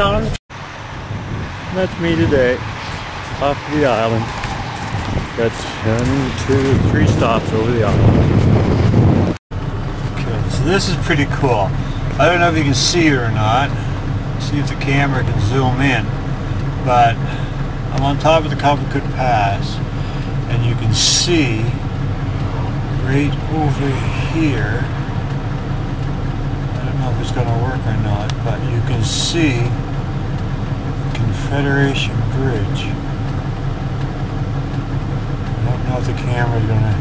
that's me today. Off the island. Got one, two, three stops over the island. Okay, so this is pretty cool. I don't know if you can see it or not. See if the camera can zoom in. But I'm on top of the Cobequid Pass and you can see right over here I don't know if it's going to work or not but you can see Confederation Bridge. I don't know if the camera's to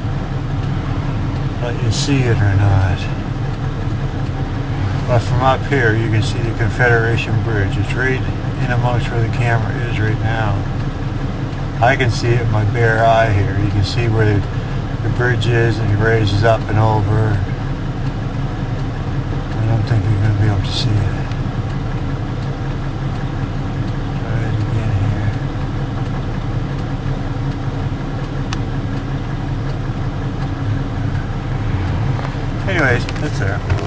let you see it or not. But from up here you can see the Confederation Bridge. It's right in amongst where the camera is right now. I can see it with my bare eye here. You can see where the, the bridge is and it raises up and over. I don't think you're going to be able to see it Anyways, it's there.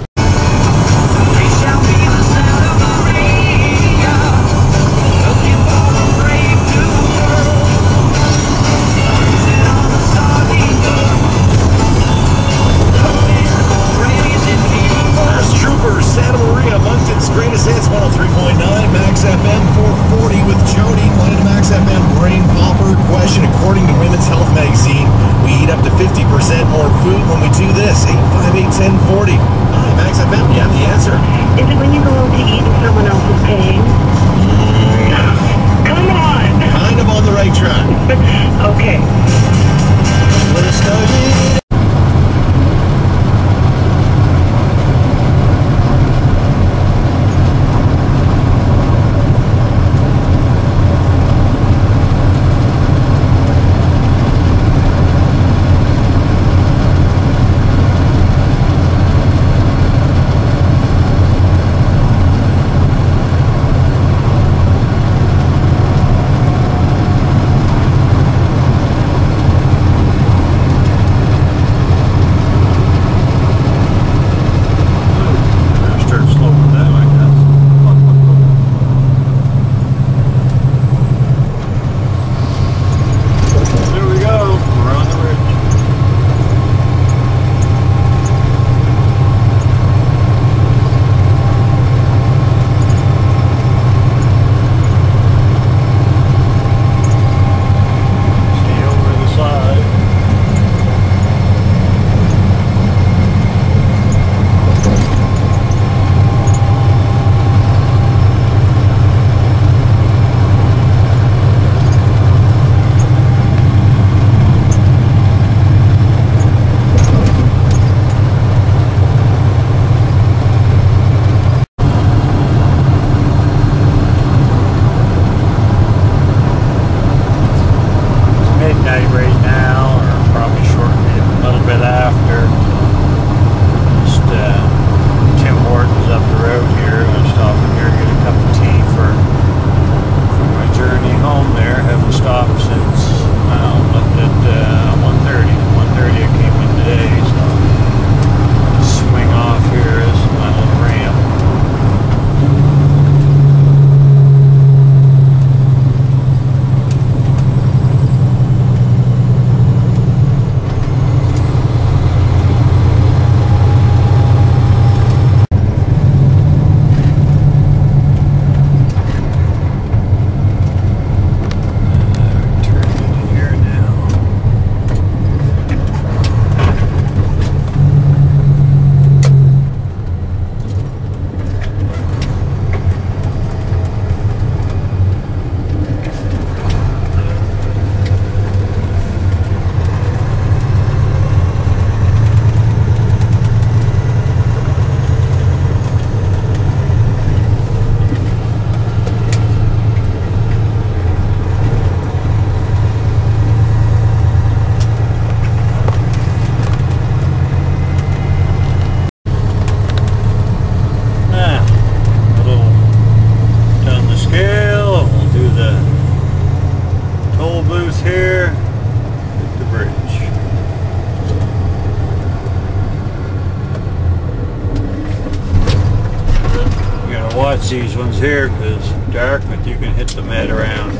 These ones here because dark, but you can hit the med around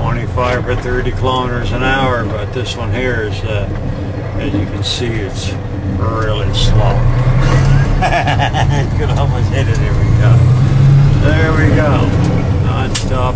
25 or 30 kilometers an hour. But this one here is, uh, as you can see, it's really slow. Could almost hit it. We go. There we go. Non-stop.